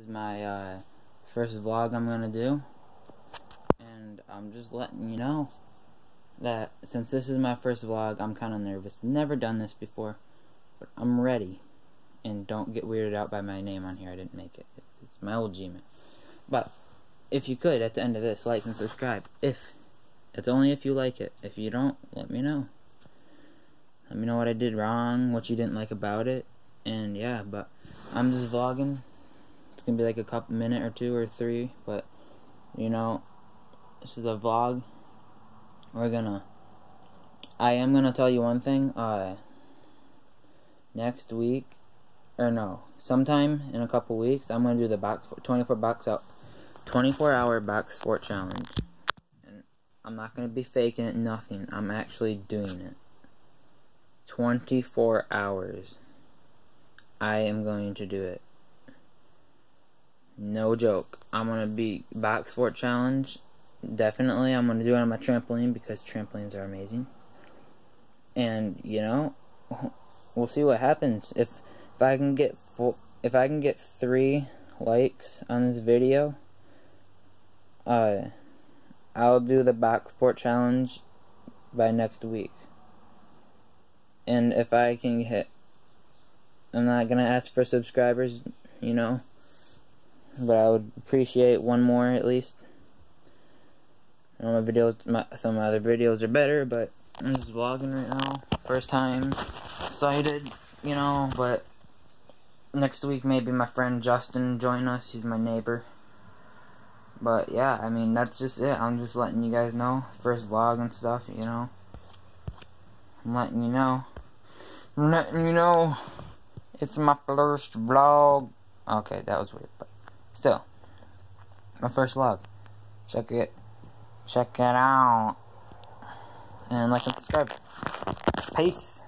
is my uh, first vlog I'm gonna do, and I'm just letting you know that since this is my first vlog, I'm kind of nervous. Never done this before, but I'm ready. And don't get weirded out by my name on here. I didn't make it. It's, it's my old Gmail. But if you could, at the end of this, like and subscribe. If it's only if you like it. If you don't, let me know. Let me know what I did wrong, what you didn't like about it, and yeah. But I'm just vlogging it's gonna be like a couple minute or two or three, but you know, this is a vlog. We're gonna. I am gonna tell you one thing. Uh, next week, or no, sometime in a couple weeks, I'm gonna do the box 24 box out, 24 hour box fort challenge, and I'm not gonna be faking it. Nothing. I'm actually doing it. 24 hours. I am going to do it. No joke. I'm gonna be box fort challenge. Definitely, I'm gonna do it on my trampoline because trampolines are amazing. And you know, we'll see what happens if if I can get four, if I can get three likes on this video. Uh, I'll do the box fort challenge by next week. And if I can hit, I'm not gonna ask for subscribers, you know but I would appreciate one more at least. I know my videos, my, some of my other videos are better, but I'm just vlogging right now. First time, excited, you know, but next week maybe my friend Justin join us. He's my neighbor. But yeah, I mean, that's just it. I'm just letting you guys know. First vlog and stuff, you know. I'm letting you know. I'm letting you know. It's my first vlog. Okay, that was weird, but still, my first vlog. Check it, check it out, and like and subscribe. Peace.